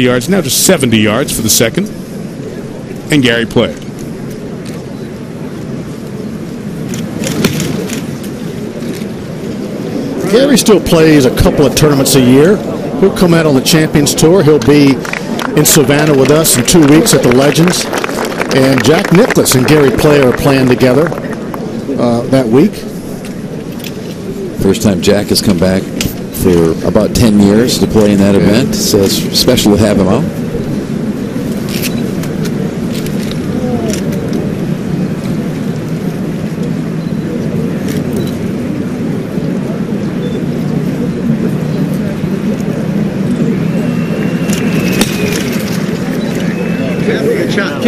yards, now just 70 yards for the second. And Gary Player. Gary still plays a couple of tournaments a year. He'll come out on the Champions Tour. He'll be in Savannah with us in two weeks at the Legends. And Jack Nicklaus and Gary Player are playing together uh, that week. First time Jack has come back for about 10 years to play in that event, so it's special to have him out. Good shot.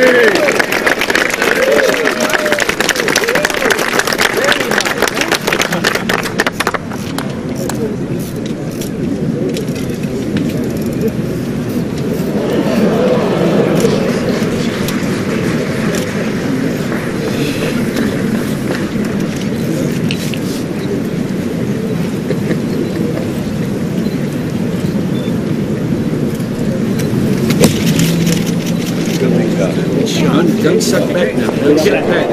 Thank you. Don't suck back now. Don't get back.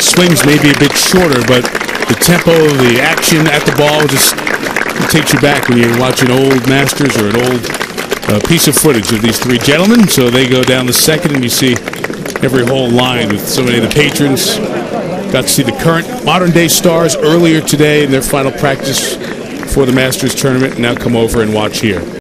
Swings may be a bit shorter, but the tempo, the action at the ball just takes you back when you're watching old Masters or an old uh, piece of footage of these three gentlemen. So they go down the second, and you see every hole lined with so many of the patrons. Got to see the current modern day stars earlier today in their final practice for the Masters tournament, and now come over and watch here.